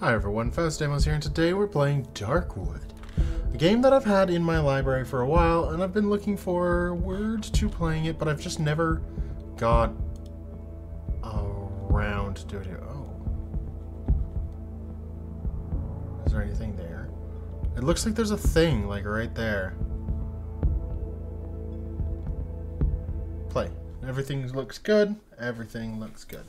Hi everyone, Faust Daimos here, and today we're playing Darkwood. A game that I've had in my library for a while, and I've been looking forward to playing it, but I've just never got around to it. Oh. Is there anything there? It looks like there's a thing, like right there. Play. Everything looks good. Everything looks good.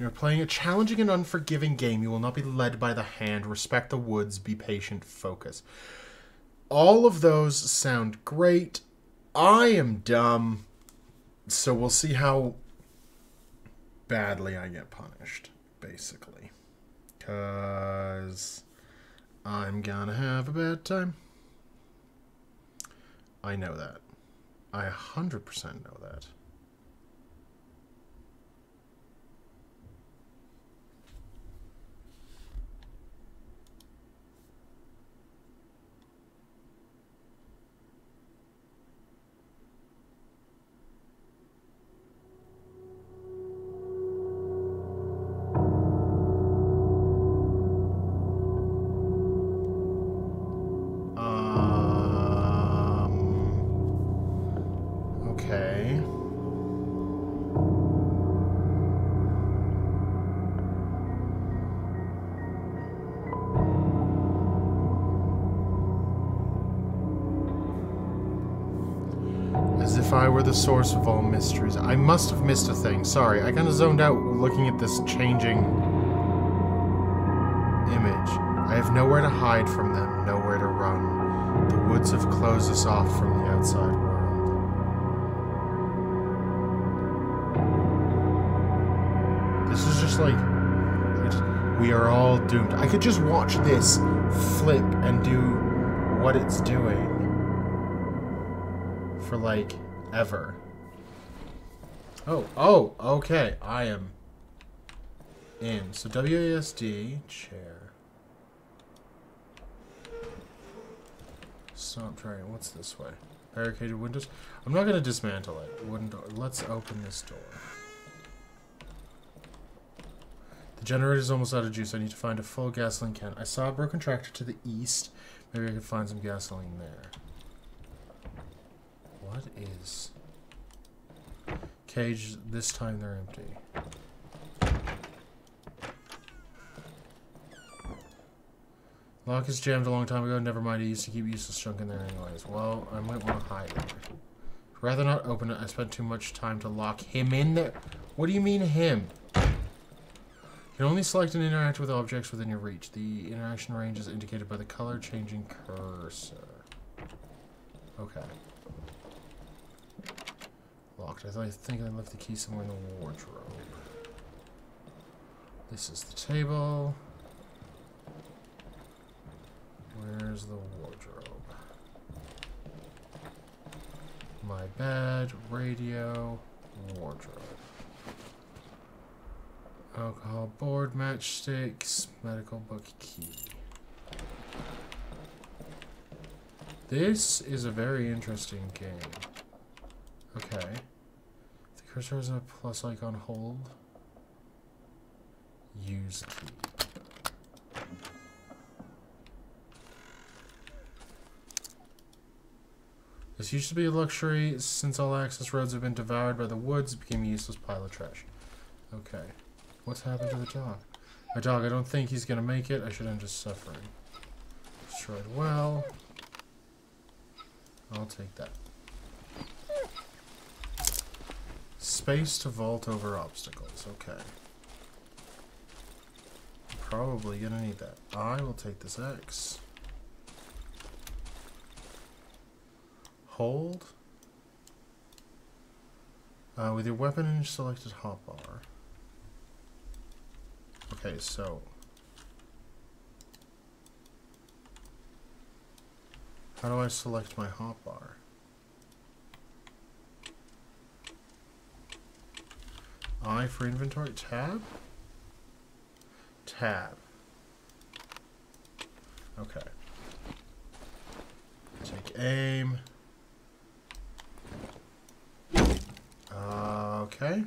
You're playing a challenging and unforgiving game. You will not be led by the hand. Respect the woods. Be patient. Focus. All of those sound great. I am dumb. So we'll see how badly I get punished, basically. Because I'm gonna have a bad time. I know that. I 100% know that. Were the source of all mysteries. I must have missed a thing. Sorry, I kind of zoned out looking at this changing image. I have nowhere to hide from them, nowhere to run. The woods have closed us off from the outside world. This is just like. We are all doomed. I could just watch this flip and do what it's doing for like ever. Oh, oh, okay. I am in. So WASD chair. Stop trying. What's this way? Barricaded windows. I'm not gonna dismantle it. Wooden door. Let's open this door. The generator's almost out of juice. I need to find a full gasoline can. I saw a broken tractor to the east. Maybe I could find some gasoline there. What is... Cage, this time they're empty. Lock is jammed a long time ago. Never mind, I used to keep useless junk in there anyways. Well, I might want to hide it. Rather not open it. I spent too much time to lock him in there. What do you mean him? You can only select and interact with objects within your reach. The interaction range is indicated by the color changing cursor. Okay. Locked. I, thought, I think I left the key somewhere in the wardrobe. This is the table. Where's the wardrobe? My bed, radio, wardrobe. Alcohol board, matchsticks, medical book key. This is a very interesting game. Okay. Cursor has a plus icon hold. Use key. This used to be a luxury. Since all access roads have been devoured by the woods, it became a useless pile of trash. Okay. What's happened to the dog? My dog, I don't think he's gonna make it. I should end his suffering. Destroyed well. I'll take that. Space to vault over obstacles. Okay. Probably gonna need that. I will take this X. Hold. Uh, with your weapon and your selected hotbar. Okay, so. How do I select my hotbar? I for inventory. Tab? Tab. Okay. Take aim. Okay.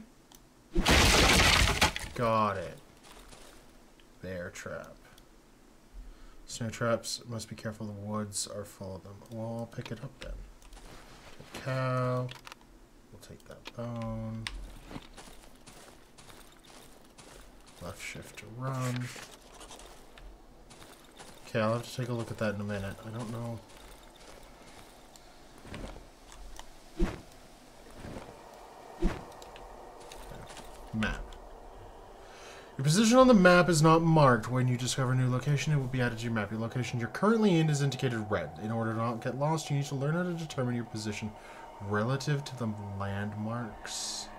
Got it. Bear trap. Snow traps, must be careful, the woods are full of them. Well, I'll pick it up then. Take cow. We'll take that bone. Left shift to run. Okay, I'll have to take a look at that in a minute. I don't know. Map. Your position on the map is not marked. When you discover a new location, it will be added to your map. Your location you're currently in is indicated red. In order to not get lost, you need to learn how to determine your position relative to the landmarks.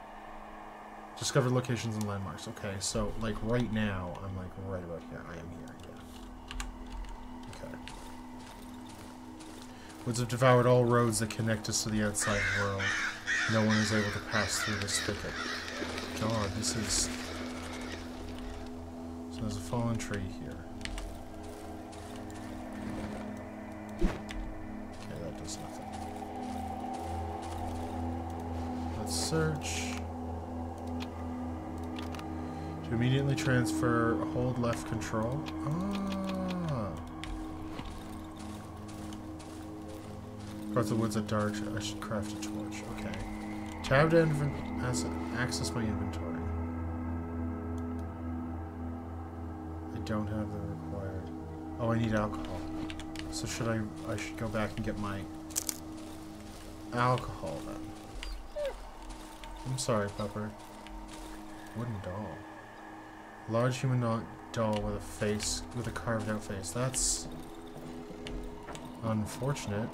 Discover locations and landmarks. Okay, so, like, right now, I'm, like, right about here. I am here, yeah. Okay. Woods have devoured all roads that connect us to the outside world. No one is able to pass through this thicket. God, this is... So there's a fallen tree here. Okay, that does nothing. Let's search. To immediately transfer, hold left control. Ah. Across the woods at dark, I should craft a torch. Okay. Tab to access my inventory. I don't have the required. Oh, I need alcohol. So should I? I should go back and get my alcohol then. I'm sorry, Pepper. Wooden doll. Large human doll with a face, with a carved out face. That's unfortunate.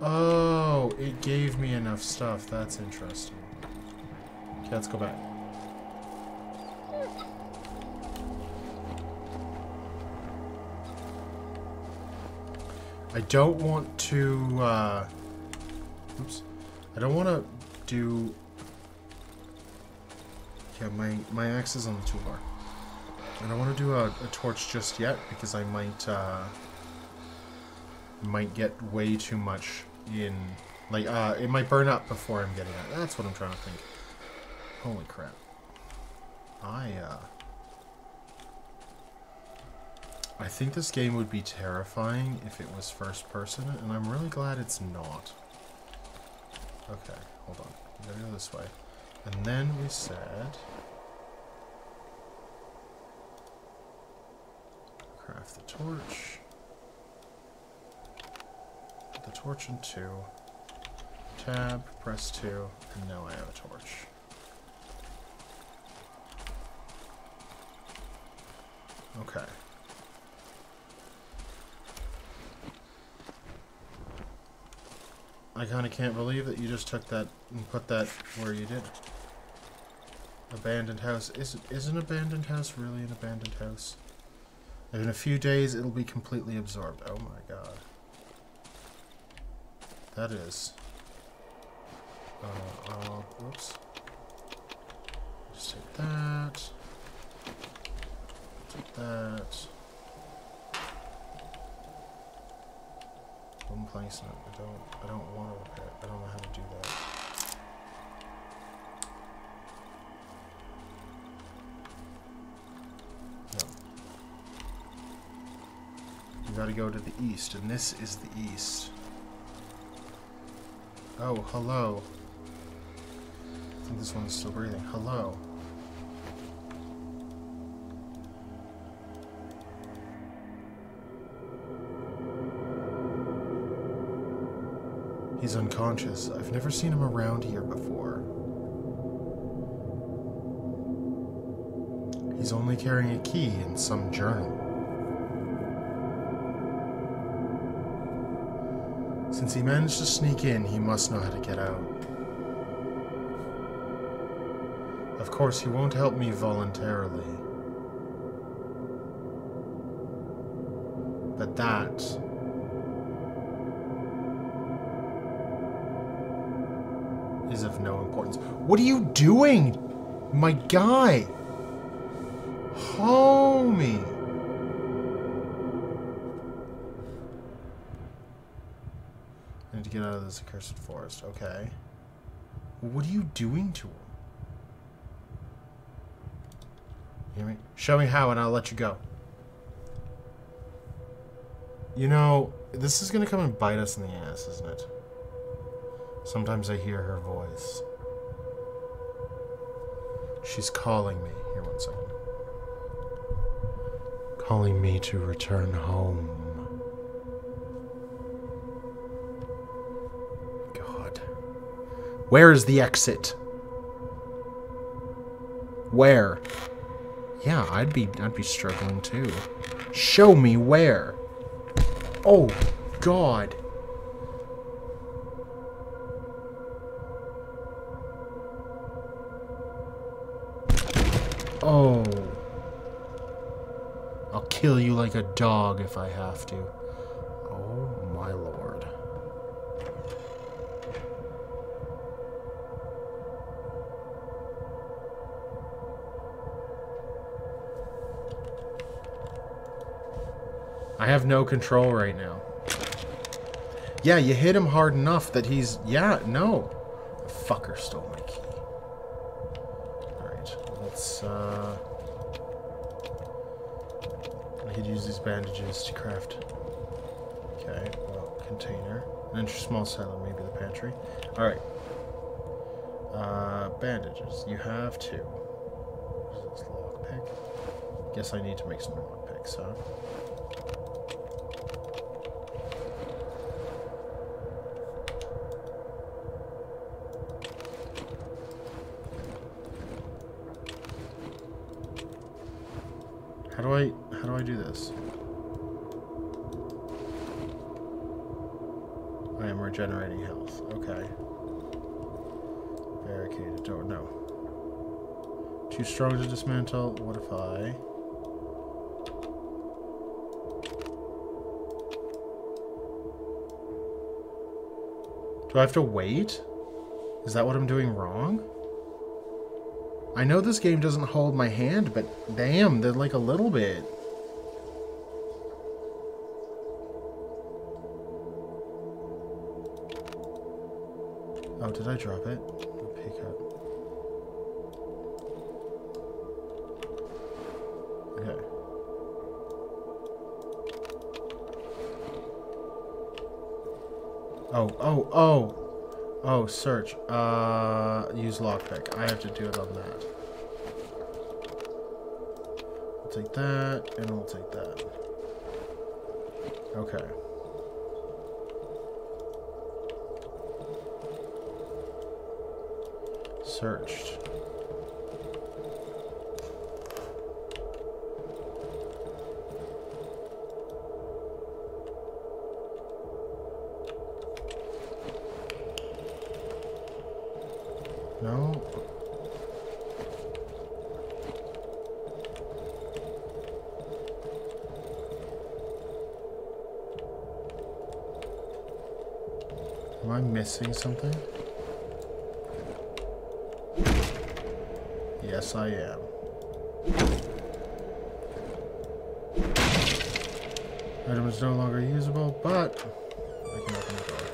Oh, it gave me enough stuff. That's interesting. Okay, let's go back. I don't want to, uh, oops. I don't want to do, yeah, my, my axe is on the toolbar. I don't want to do a, a torch just yet because I might, uh, might get way too much in, like, uh, it might burn up before I'm getting it. That's what I'm trying to think. Holy crap. I, uh... I think this game would be terrifying if it was first person, and I'm really glad it's not. Okay, hold on. We gotta go this way. And then we said... Craft the torch. Put the torch in two. Tab, press two, and now I have a torch. Okay. I kind of can't believe that you just took that and put that where you did. Abandoned house. Is, is an abandoned house really an abandoned house? In a few days, it'll be completely absorbed. Oh my god. That is. Uh, uh, whoops. Just take that. Take that. One placement. I don't. I don't want to repair. I don't know how to do that. Gotta go to the east, and this is the east. Oh, hello. I think this one's still breathing. Hello. He's unconscious. I've never seen him around here before. He's only carrying a key and some journal. Since he managed to sneak in, he must know how to get out. Of course, he won't help me voluntarily. But that is of no importance. What are you doing? My guy! Homie! To get out of this accursed forest. Okay. What are you doing to him? You hear me? Show me how and I'll let you go. You know, this is gonna come and bite us in the ass, isn't it? Sometimes I hear her voice. She's calling me. Here, one second. Calling me to return home. Where is the exit? Where? Yeah, I'd be I'd be struggling too. Show me where. Oh, God. Oh. I'll kill you like a dog if I have to. I have no control right now. Yeah, you hit him hard enough that he's... Yeah, no. The fucker stole my key. Alright, let's, uh... I could use these bandages to craft... Okay, well, container. An extra small cellar, maybe the pantry. Alright. Uh, bandages. You have is this, lockpick? Guess I need to make some lockpicks, huh? How do I how do I do this? Regenerating health. Okay. Barricaded door. No. Too strong to dismantle. What if I Do I have to wait? Is that what I'm doing wrong? I know this game doesn't hold my hand, but damn, they're like a little bit. Did I drop it? Pick up. Okay. Oh, oh, oh! Oh, search. Uh, use lockpick. I have to do it on that. I'll take that, and I'll take that. Okay. Searched. No. Am I missing something? Yes, I am. Item is no longer usable, but I can open the door.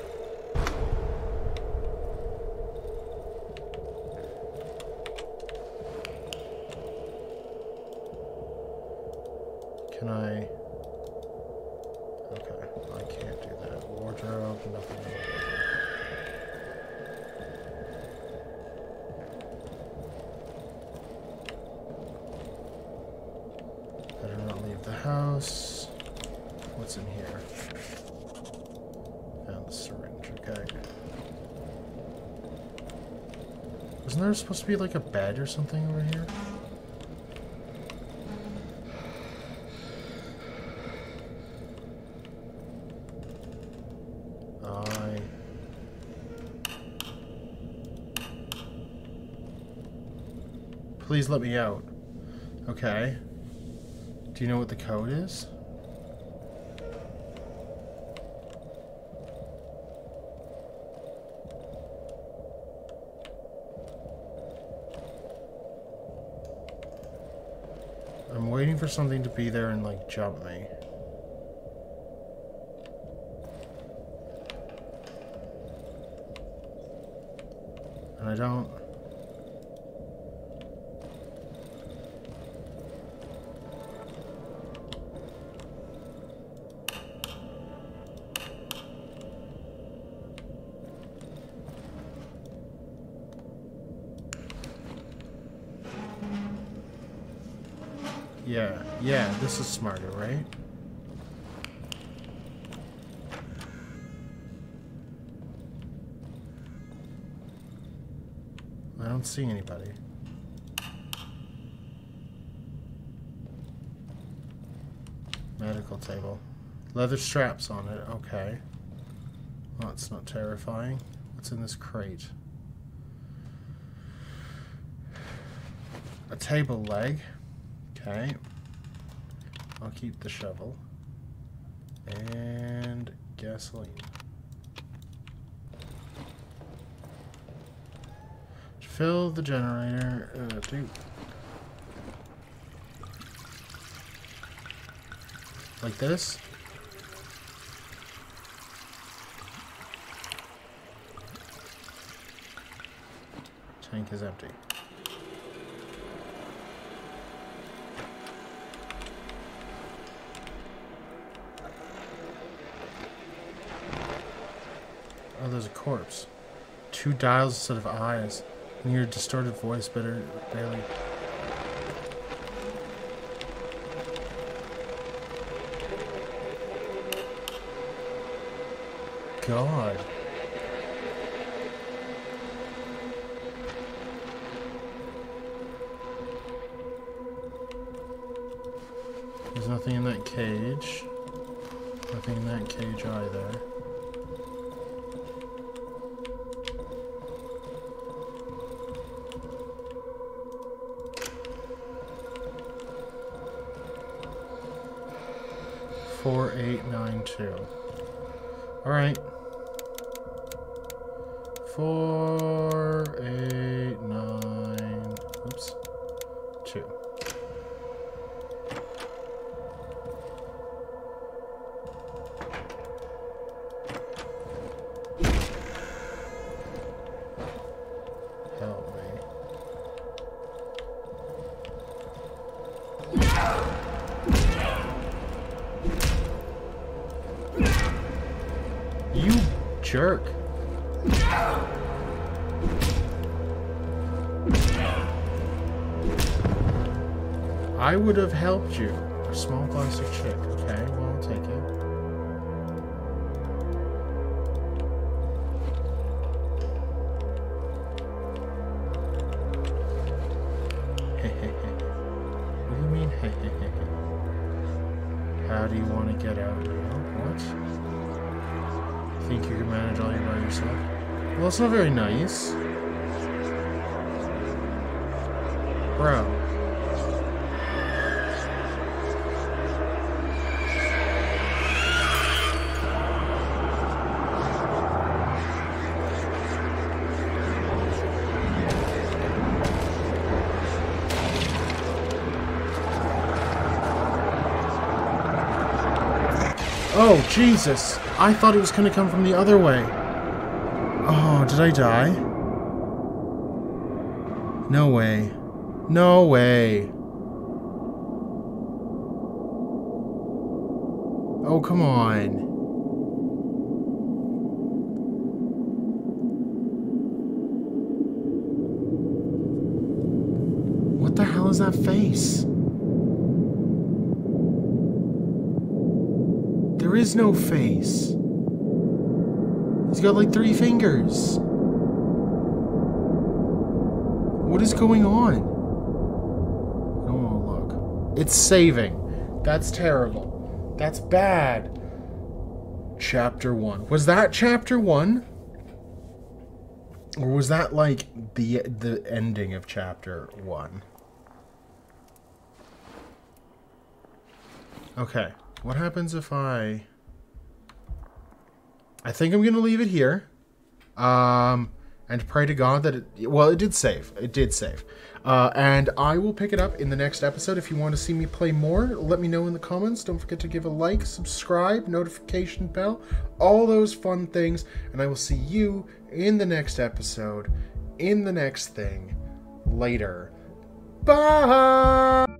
Can I... Okay, I can't do that. Wardrobe, nothing. Better not leave the house. What's in here? Found the syringe, okay. Wasn't there supposed to be like a bed or something over here? Please let me out. Okay. Do you know what the code is? I'm waiting for something to be there and like jump me. And I don't... Yeah, yeah, this is smarter, right? I don't see anybody. Medical table. Leather straps on it, okay. Well, that's not terrifying. What's in this crate? A table leg. Okay. I'll keep the shovel. And gasoline. Fill the generator. Uh, dude. Like this? Tank is empty. Corpse. Two dials instead of eyes. And your distorted voice better barely. God. There's nothing in that cage. Nothing in that cage either. Four, eight, nine, two. Alright. Four, eight, nine, oops, would have helped you. A small glass of chick. Okay, well, I'll take it. what do you mean? How do you want to get out of now? What? Think you can manage all you by yourself? Well, it's not very nice. Bro. Oh, Jesus. I thought it was going to come from the other way. Oh, did I die? No way. No way. Oh, come on. What the hell is that face? There is no face. He's got like three fingers. What is going on? I don't want to look. It's saving. That's terrible. That's bad. Chapter 1. Was that chapter 1? Or was that like the the ending of chapter 1? Okay. What happens if I... I think I'm going to leave it here. Um, and pray to God that it... Well, it did save. It did save. Uh, and I will pick it up in the next episode. If you want to see me play more, let me know in the comments. Don't forget to give a like, subscribe, notification bell, all those fun things. And I will see you in the next episode. in the next thing later. Bye!